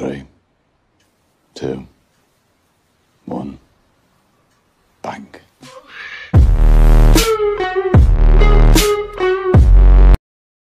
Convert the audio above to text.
Three, two, one, bang.